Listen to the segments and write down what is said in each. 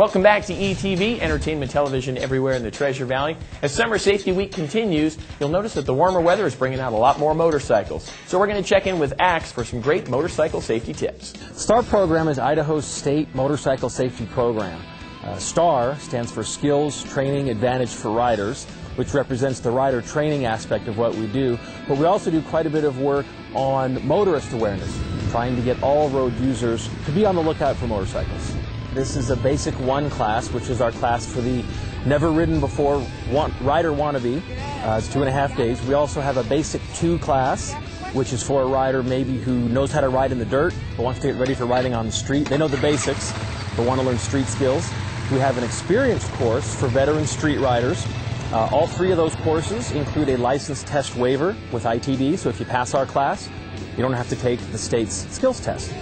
Welcome back to ETV, entertainment television everywhere in the Treasure Valley. As Summer Safety Week continues, you'll notice that the warmer weather is bringing out a lot more motorcycles. So we're going to check in with Axe for some great motorcycle safety tips. STAR program is Idaho's state motorcycle safety program. Uh, STAR stands for Skills Training Advantage for Riders, which represents the rider training aspect of what we do. But we also do quite a bit of work on motorist awareness, trying to get all road users to be on the lookout for motorcycles. This is a basic one class, which is our class for the never ridden before want, rider wannabe. Uh, it's two and a half days. We also have a basic two class, which is for a rider maybe who knows how to ride in the dirt but wants to get ready for riding on the street. They know the basics but want to learn street skills. We have an experienced course for veteran street riders. Uh, all three of those courses include a license test waiver with ITD, so if you pass our class, you don't have to take the state's skills test.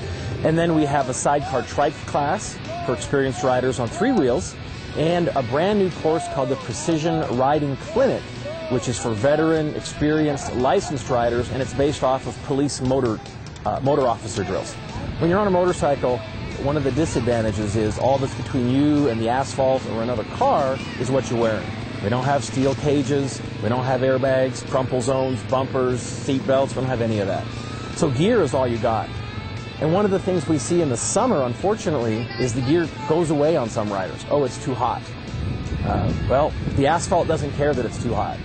And then we have a sidecar trike class for experienced riders on three wheels and a brand new course called the Precision Riding Clinic, which is for veteran, experienced, licensed riders, and it's based off of police motor, uh, motor officer drills. When you're on a motorcycle, one of the disadvantages is all that's between you and the asphalt or another car is what you're wearing. We don't have steel cages, we don't have airbags, crumple zones, bumpers, seat belts, we don't have any of that. So gear is all you got. And one of the things we see in the summer, unfortunately, is the gear goes away on some riders. Oh, it's too hot. Uh, well, the asphalt doesn't care that it's too hot.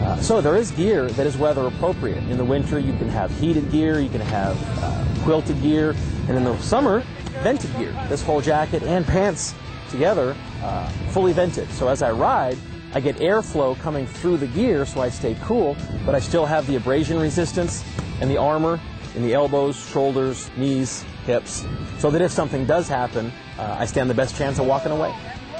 Uh, so there is gear that is weather appropriate. In the winter, you can have heated gear, you can have uh, quilted gear, and in the summer, vented gear. This whole jacket and pants together, uh, fully vented. So as I ride, I get airflow coming through the gear so I stay cool, but I still have the abrasion resistance and the armor in the elbows, shoulders, knees, hips, so that if something does happen, uh, I stand the best chance of walking away.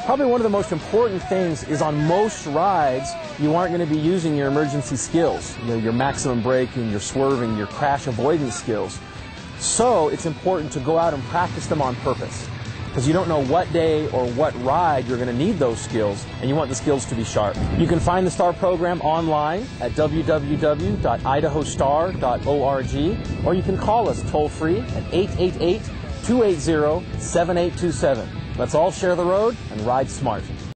Probably one of the most important things is on most rides, you aren't going to be using your emergency skills, you know, your maximum braking, your swerving, your crash avoidance skills. So it's important to go out and practice them on purpose because you don't know what day or what ride you're going to need those skills, and you want the skills to be sharp. You can find the STAR program online at www.idahostar.org, or you can call us toll free at 888 280 7827. Let's all share the road and ride smart.